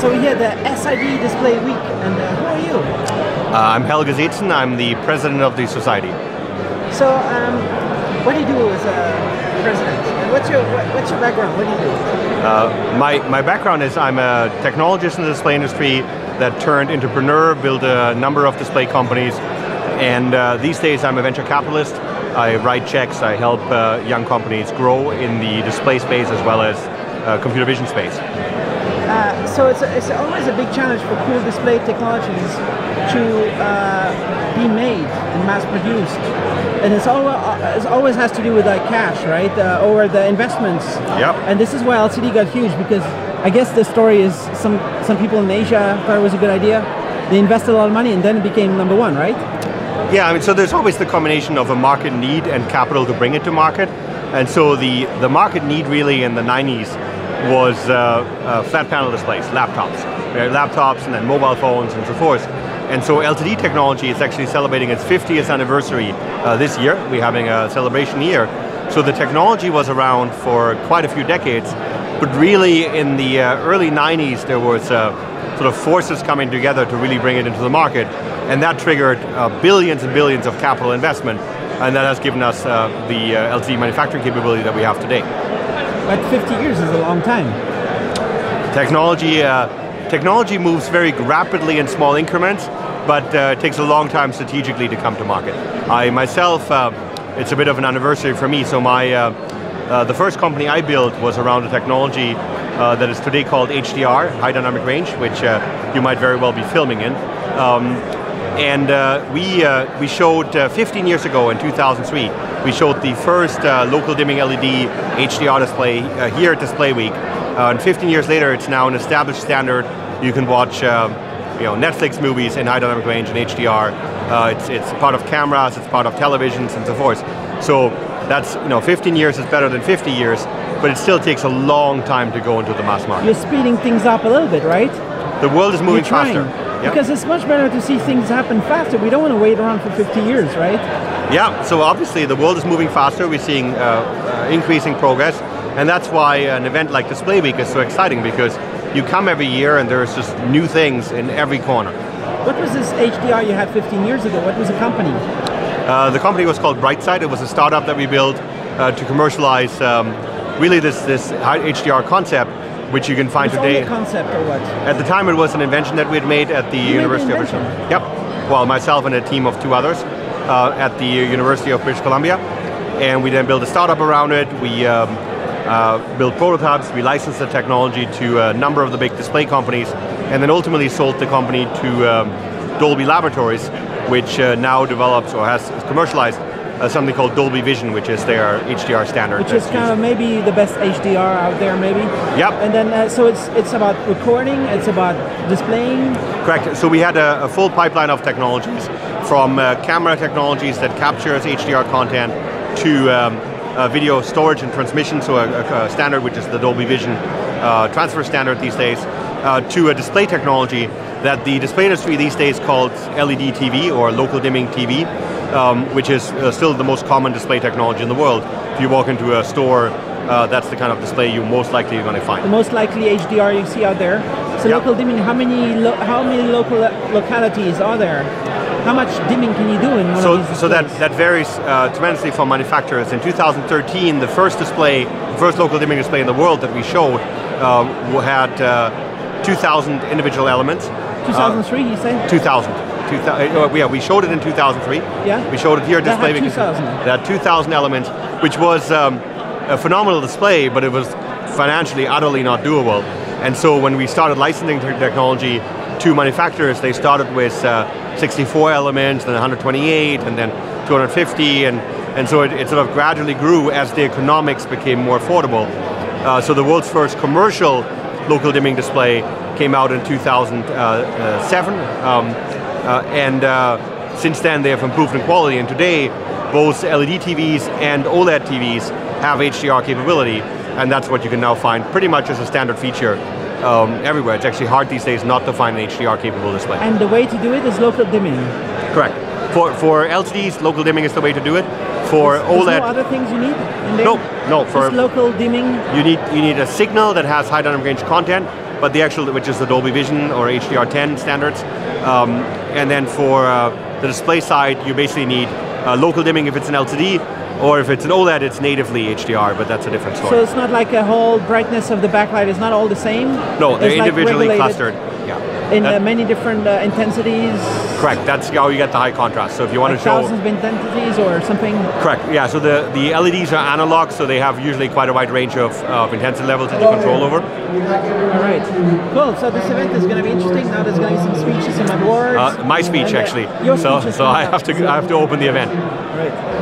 so we're here at the SID Display Week, and uh, who are you? Uh, I'm Helge Seetzen, I'm the president of the society. So, um, what do you do as a president? And what's your what, what's your background? What do you do? Uh, my, my background is I'm a technologist in the display industry that turned entrepreneur, built a number of display companies, and uh, these days I'm a venture capitalist. I write checks, I help uh, young companies grow in the display space as well as uh, computer vision space. Uh, so it's, a, it's always a big challenge for cool display technologies to uh, be made and mass produced. And it's, all, uh, it always has to do with like cash, right? Uh, or the investments. Yep. And this is why LCD got huge because I guess the story is some, some people in Asia thought it was a good idea. They invested a lot of money and then it became number one, right? Yeah, I mean, so there's always the combination of a market need and capital to bring it to market. And so the, the market need really in the 90s was uh, uh, flat panel displays, laptops. laptops and then mobile phones and so forth. And so LCD technology is actually celebrating its 50th anniversary uh, this year. We're having a celebration year. So the technology was around for quite a few decades, but really in the uh, early 90s there was uh, sort of forces coming together to really bring it into the market, and that triggered uh, billions and billions of capital investment, and that has given us uh, the LCD manufacturing capability that we have today. But 50 years is a long time. Technology, uh, technology moves very rapidly in small increments, but uh, it takes a long time strategically to come to market. I myself, uh, it's a bit of an anniversary for me, so my, uh, uh, the first company I built was around a technology uh, that is today called HDR, High Dynamic Range, which you might very well be filming in. Um, and uh, we, uh, we showed uh, 15 years ago in 2003, we showed the first uh, local dimming LED HDR display uh, here at Display Week. Uh, and 15 years later, it's now an established standard. You can watch you know, Netflix movies in high dynamic range and HDR. Uh, it's, it's part of cameras, it's part of televisions and so forth. So that's, you know, 15 years is better than 50 years, but it still takes a long time to go into the mass market. You're speeding things up a little bit, right? The world is moving faster. Yep. Because it's much better to see things happen faster. We don't want to wait around for 50 years, right? Yeah, so obviously the world is moving faster. We're seeing uh, uh, increasing progress. And that's why an event like Display Week is so exciting because you come every year and there's just new things in every corner. What was this HDR you had 15 years ago? What was the company? Uh, the company was called BrightSide. It was a startup that we built uh, to commercialize um, really this, this HDR concept which you can find today. concept or what? At the time it was an invention that we had made at the you University of Richmond. Yep. Well, myself and a team of two others uh, at the University of British Columbia. And we then built a startup around it. We um, uh, built prototypes, we licensed the technology to a number of the big display companies, and then ultimately sold the company to um, Dolby Laboratories, which uh, now develops or has commercialized uh, something called Dolby Vision, which is their HDR standard. Which is kind of maybe the best HDR out there, maybe. Yep. And then uh, so it's it's about recording, it's about displaying. Correct. So we had a, a full pipeline of technologies, from uh, camera technologies that captures HDR content to um, uh, video storage and transmission, so a, a, standard which is the Dolby Vision uh, transfer standard these days, uh, to a display technology that the display industry these days calls LED TV or local dimming TV, um, which is uh, still the most common display technology in the world. If you walk into a store, uh, that's the kind of display you most likely are going to find. The most likely HDR you see out there. So yep. local dimming, how many how many local localities are there? How much dimming can you do in one so, of these So that, that varies uh, tremendously from manufacturers. In 2013, the first display, the first local dimming display in the world that we showed uh, had uh, 2,000 individual elements. 2003, you say? 2000. 2000, uh, yeah, we showed it in 2003. Yeah. We showed it here at display. That 2000. That 2,000 elements, which was um, a phenomenal display, but it was financially utterly not doable. And so when we started licensing technology to manufacturers, they started with uh, 64 elements, then 128, and then 250, and, and so it, it sort of gradually grew as the economics became more affordable. Uh, so the world's first commercial local dimming display came out in 2007, um, uh, and uh, since then they have improved in quality, and today both LED TVs and OLED TVs have HDR capability, and that's what you can now find pretty much as a standard feature um, everywhere. It's actually hard these days not to find an HDR capable display. And the way to do it is local dimming? Correct. For, for LCDs, local dimming is the way to do it. For there's, OLED... There's no other things you need No, no. For Just local dimming? You need, you need a signal that has high dynamic range content but the actual, which is the Dolby Vision or HDR10 standards. Um, and then for uh, the display side, you basically need uh, local dimming if it's an LCD, or if it's an OLED, it's natively HDR, but that's a different story. So it's not like a whole brightness of the backlight is not all the same? no, they're It's like individually regulated clustered. Yeah. In That- uh, many different uh, intensities? correct. That's how you get the high contrast. So if you want Like to show thousands of intensities or something? Correct. Yeah. So the, the LEDs are analog, so they have usually quite a wide range of, of intensity levels that you control over. All right. Cool. So this event is going to be interesting. Now there's going to be some speeches, some awards. Uh, my speech, And, uh, actually. Your so so I have to I have to open the event. Right.